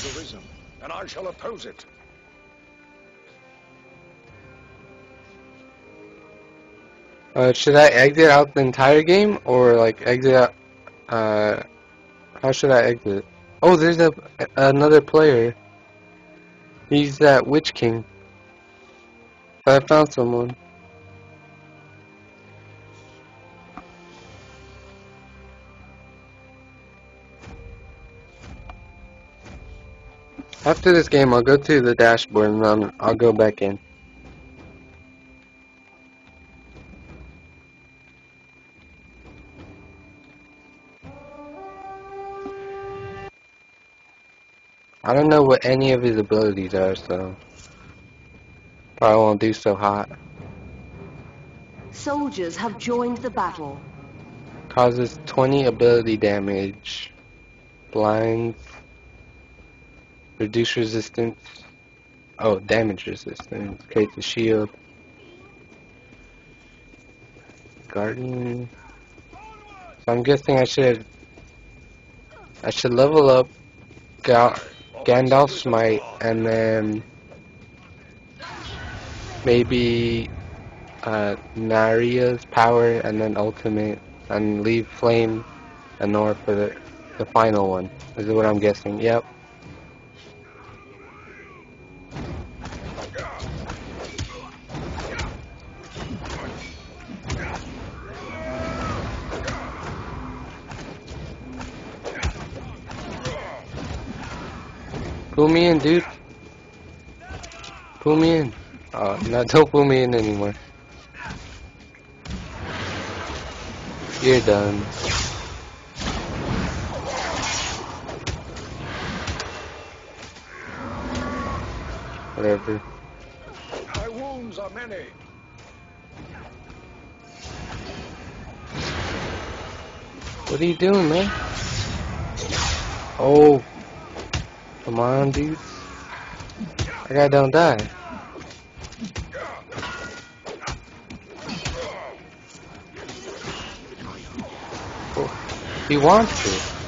has arisen, and I shall oppose it. Uh, should I exit out the entire game or like exit out? Uh, how should I exit? Oh, there's a another player. He's that Witch King. I found someone. After this game, I'll go to the dashboard and then I'll go back in. I don't know what any of his abilities are, so probably won't do so hot. Soldiers have joined the battle. Causes 20 ability damage. Blinds. Reduce resistance. Oh, damage resistance. Creates a shield. Guardian. So I'm guessing I should I should level up Ga Gandalf's might and then maybe uh, Narya's power and then ultimate and leave Flame of Anor for the, the final one. Is what I'm guessing. Yep. Me in, dude. Pull me in. Oh, no, don't pull me in anymore. You're done. Whatever. My wounds are many. What are you doing, man? Oh. Come on, dude. That guy don't die. He wants to.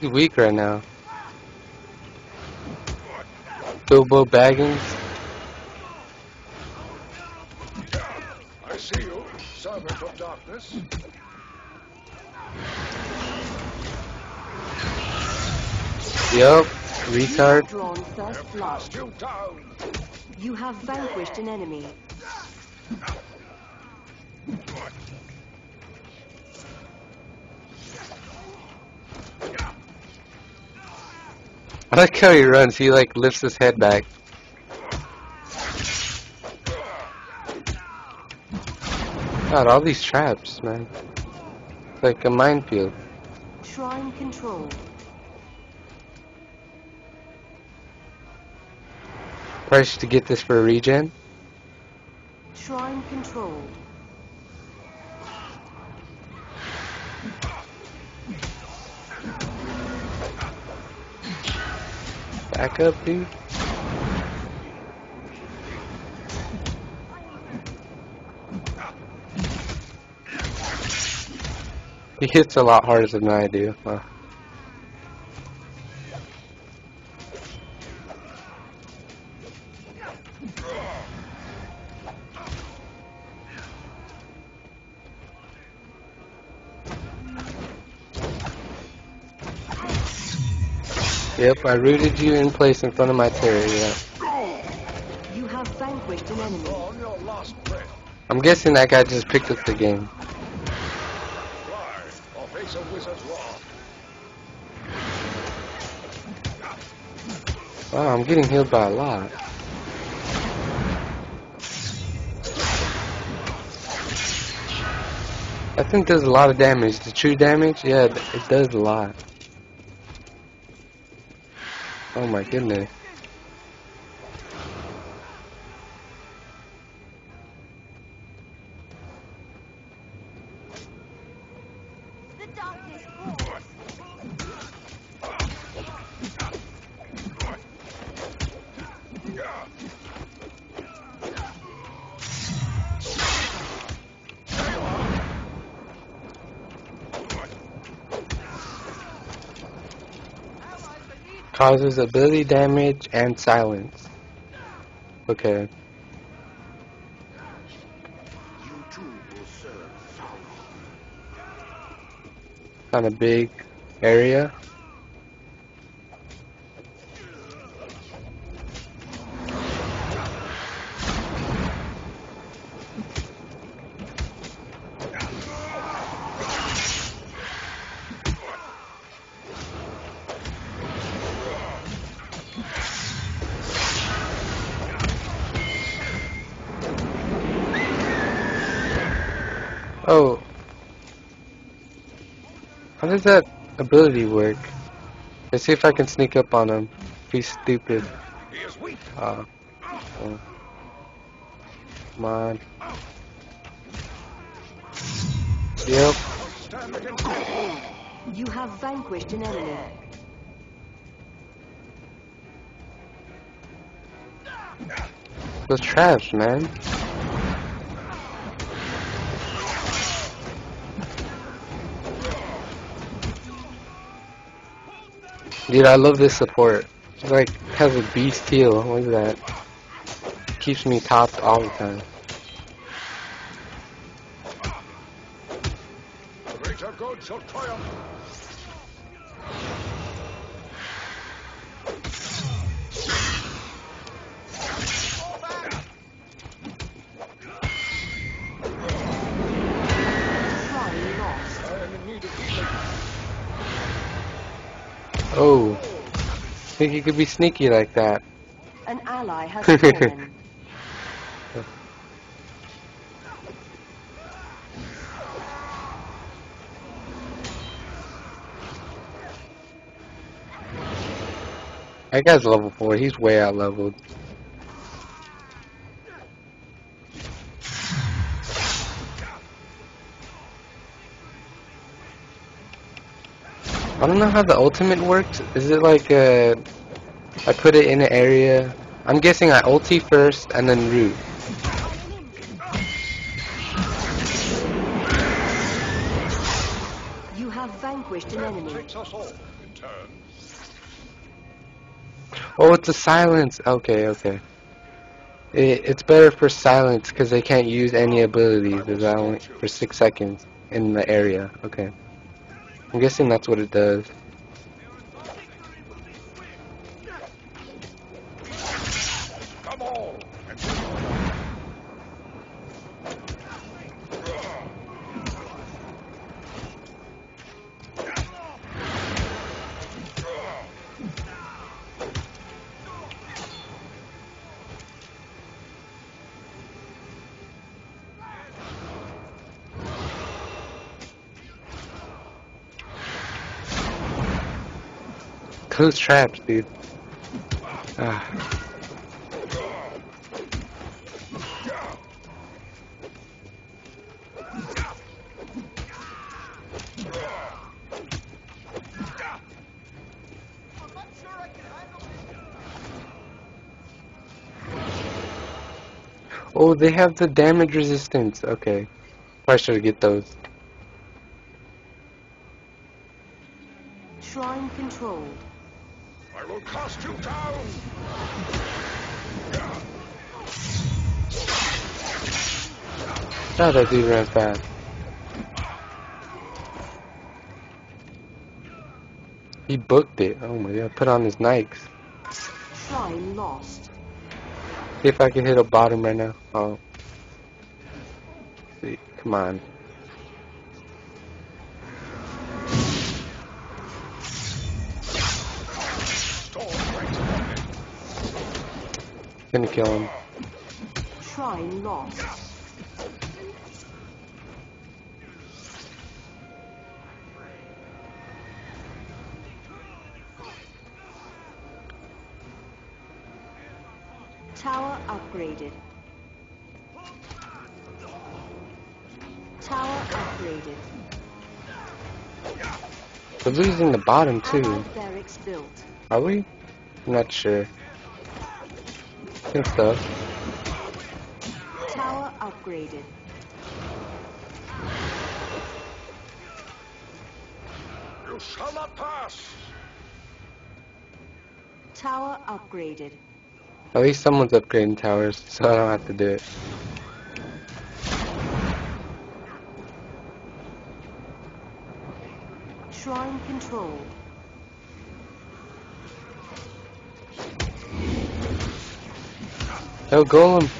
He's weak right now. Bilbo Baggins. I see you, servant of darkness. Yup, retard. have drawn first blood. Cast you. You have vanquished an enemy. I like how he runs. He like lifts his head back. God, all these traps, man. Like a minefield. Shrine control. Price to get this for a regen. Shrine control. Back up, dude. He hits a lot harder than I do. Huh. Yep, I rooted you in place in front of my terror, yeah. You have vanquished an enemy. On your last breath. I'm guessing that guy just picked up the game. Wow, I'm getting healed by a lot. I think does a lot of damage. The true damage, yeah, it it does a lot. Oh my goodness. Causes ability damage and silence. Okay. Kind of big area. Oh. How does that ability work? Let's see if I can sneak up on him. Be stupid. Uh, oh. Come on. Yep. Stand against me. You have vanquished an enemy. Those traps, man. Dude, I love this support. It's like has a beast heal. Look at that. Keeps me topped all the time. Greater good shall triumph. Oh. Think you could be sneaky like that. An ally has fallen. That guy's level 4. He's way out leveled. I don't know how the ultimate works. Is it like uh, I put it in an area? I'm guessing I ulti first and then root. You have vanquished an enemy. Takes us all in turn. Oh, it's a silence. Okay, okay. It, it's better for silence because they can't use any abilities. There's only for six seconds in the area. Okay. I'm guessing that's what it does. Close traps, dude. Ah. Oh, they have the damage resistance. Okay. I should get those. Shrine controlled. I will cast you down. Oh, that dude ran fast. He booked it. Oh my god, put on his Nikes. Shrine lost. See if I can hit a bottom right now. Oh. See, come on. Gonna kill him. Shrine lost. Tower upgraded. Tower upgraded. We're losing the bottom too. Allied barracks built. Are we? I'm not sure. Good stuff. Tower upgraded. You shall not pass. Tower upgraded. At least someone's upgrading towers, so I don't have to do it. Shrine controlled. Oh, Golem!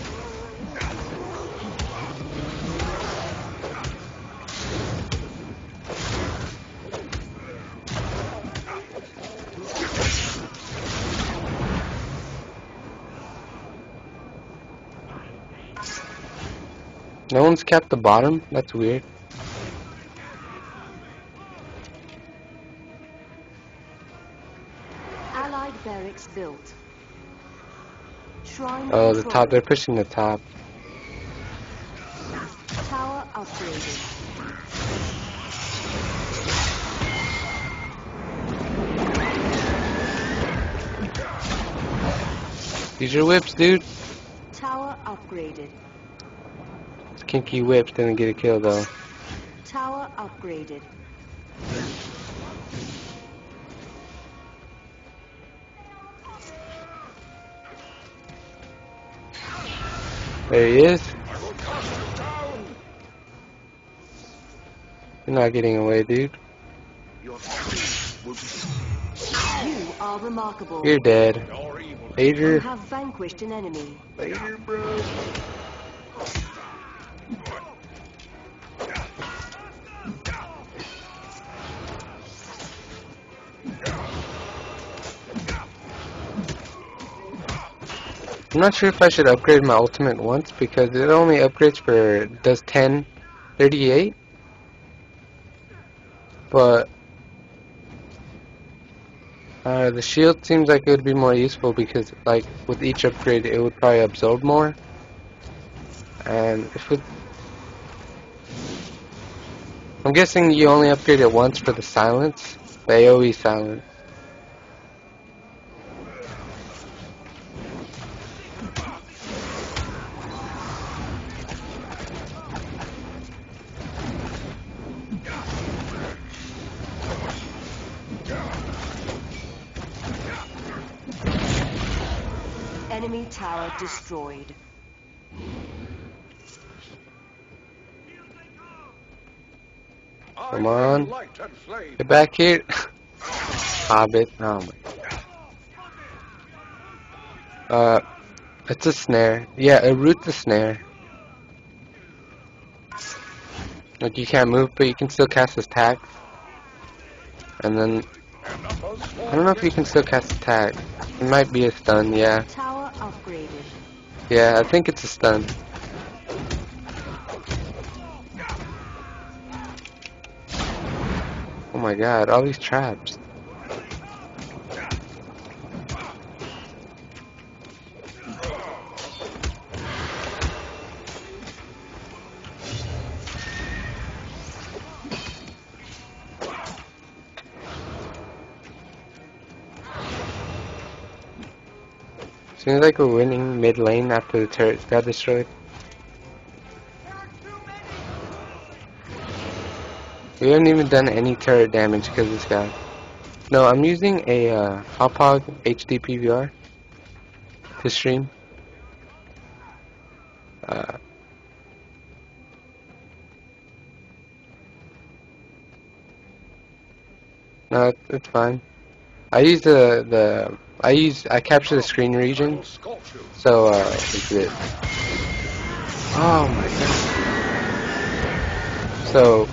No one's capped the bottom? That's weird. Allied barracks built. Oh, the top, they're pushing the top. Tower upgraded. Use your whips, dude. Tower upgraded. It's kinky whips didn't get a kill though. Tower upgraded. There he is. I will cast you down. You're not getting away, dude. Your will be You are remarkable. You're dead. your. You Major. have vanquished an enemy. Later, bro. I'm not sure if I should upgrade my ultimate once because it only upgrades for does 10 38 but uh, the shield seems like it would be more useful because like with each upgrade it would probably absorb more. And if it I'm guessing you only upgrade it once for the silence the AoE silence destroyed. Come on. Get back here. Hobbit. Oh my. Uh, it's a snare. Yeah, it roots snare. Like you can't move, but you can still cast attack. And then I don't know if you can still cast attack. It might be a stun. Yeah. Yeah. I think it's a stun. Oh my god! All these traps. Seems like we're winning mid lane after the turrets got destroyed. We haven't even done any turret damage because this guy. No, I'm using a uh, Hauppauge HD PVR to stream. Uh, no, it's fine. I use the the I use I capture the screen region will sculpt you. so, uh, it's it. Oh my god. So,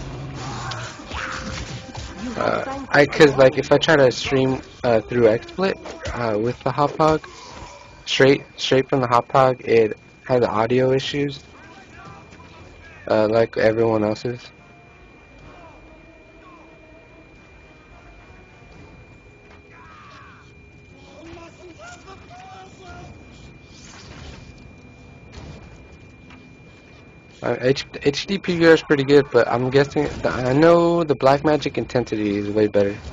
uh, I, cause like if I try to stream, uh, through XSplit, uh, with the Hauppauge, straight, straight from the Hauppauge, it has audio issues, uh, like everyone else's. Uh, H- HD PVR is pretty good, but I'm guessing the, I know the Blackmagic intensity is way better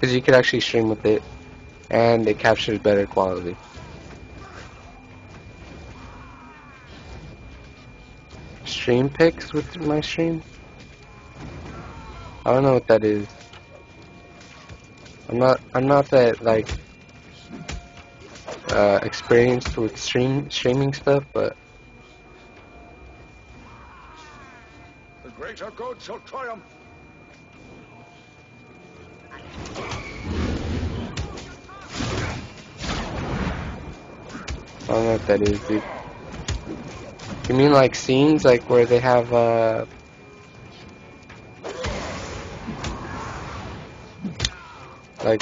because you could actually stream with it, and it captures better quality. Stream picks with my stream? I don't know what that is. I'm not. I'm not that like. uh, experienced with stream streaming stuff, but greater good shall triumph. I don't know what that is, dude. You mean like scenes, like where they have uh, like,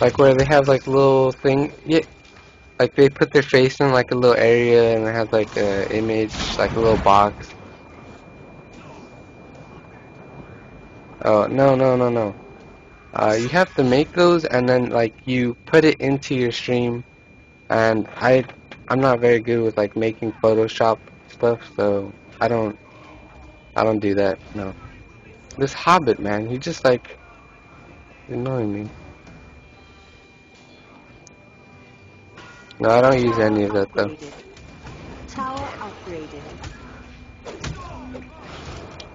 like where they have like little thing, yeah, like they put their face in like a little area and it has like a image, like a little box. Oh no no no no. Uh, you have to make those and then like you put it into your stream and I I'm not very good with like making Photoshop stuff so I don't I don't do that no this Hobbit man he just like annoying me no I don't use any of that though Tower upgraded.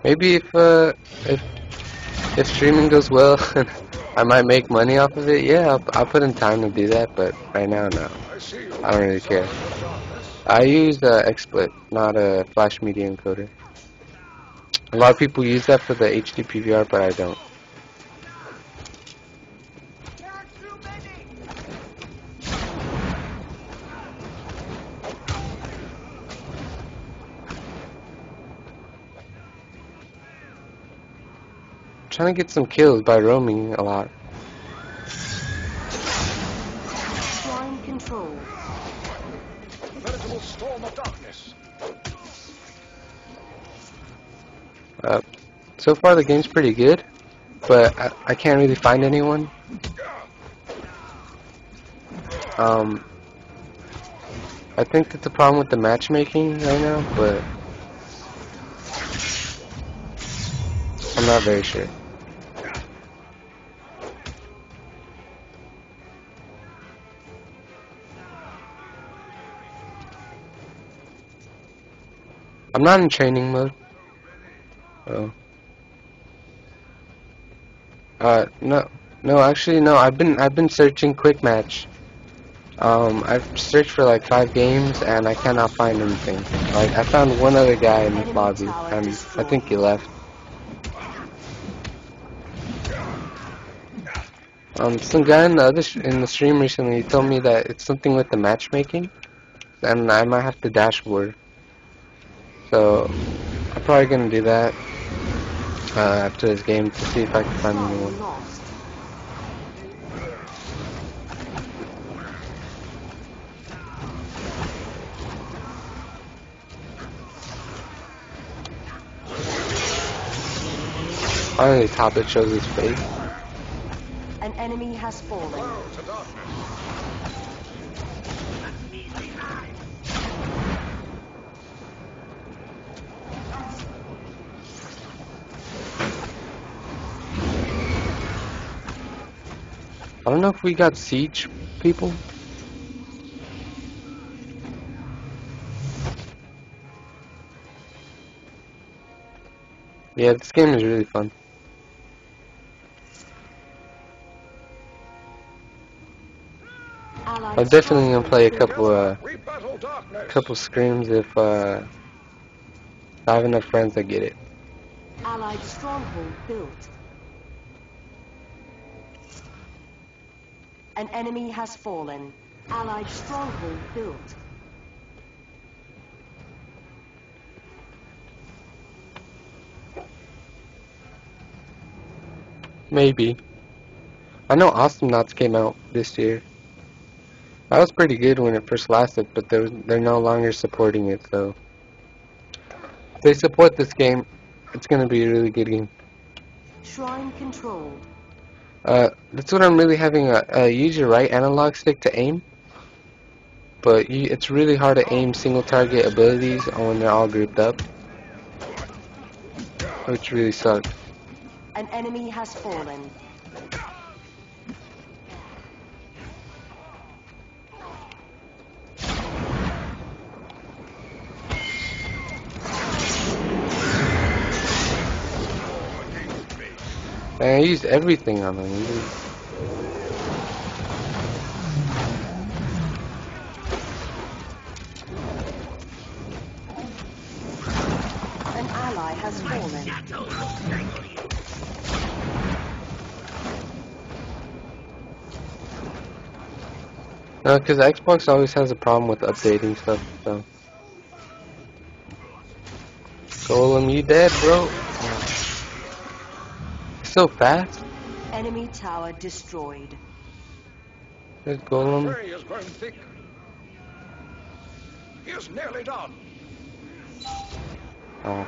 maybe if uh if if streaming goes well I might make money off of it yeah I'll, I'll put in time to do that but right now no I see you. I don't really care. Servant of darkness. I use uh, XSplit, not a Flash Media Encoder. A lot of people use that for the HD PVR, but I don't. Trying to get some kills by roaming a lot. Shrine control. Veritable storm of darkness. Uh, so far the game's pretty good, but I, I can't really find anyone. Um, I think that's a problem with the matchmaking right now, but I'm not very sure. I'm not in training mode. Oh. Uh, no, no, actually, no. I've been, I've been searching quick match. Um, I've searched for like five games and I cannot find anything. Like, I found one other guy in this lobby, and I think he left. Um, some guy in the other in the stream recently told me that it's something with the matchmaking, and I might have to dashboard. So, I'm probably gonna do that uh, after this game to see if I can find Shrine anyone. lost. Finally, top it shows his face. An enemy has fallen. Don't know if we got siege people. Yeah, this game is really fun. I'm definitely gonna play a couple uh We couple scrims if uh if I have enough friends that get it. Allied stronghold built. An enemy has fallen. Allied stronghold built. Maybe. I know Awesomenauts came out this year. That was pretty good when it first lasted, but they're they're no longer supporting it. So if they support this game, it's gonna be a really good game. Shrine controlled. Uh, that's what I'm really having. A, uh, use your right analog stick to aim, but you, it's really hard to aim single target abilities when they're all grouped up, which really sucks. An enemy has fallen. I used everything on him. An ally has fallen. No, because Xbox always has a problem with updating stuff, so. Golem, you dead, bro? So fast. Enemy tower destroyed. There's Golem. Fray has grown thick. He is nearly done. Oh.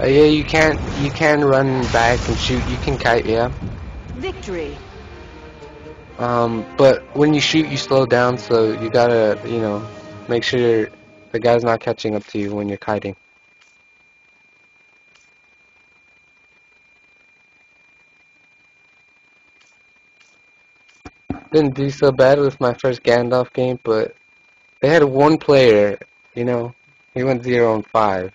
Uh, yeah, you can't. You can run back and shoot. You can kite, yeah. Victory. Um, but when you shoot, you slow down, so you gotta, you know, make sure the guy's not catching up to you when you're kiting. Didn't do so bad with my first Gandalf game, but they had one player, you know, he went zero and five.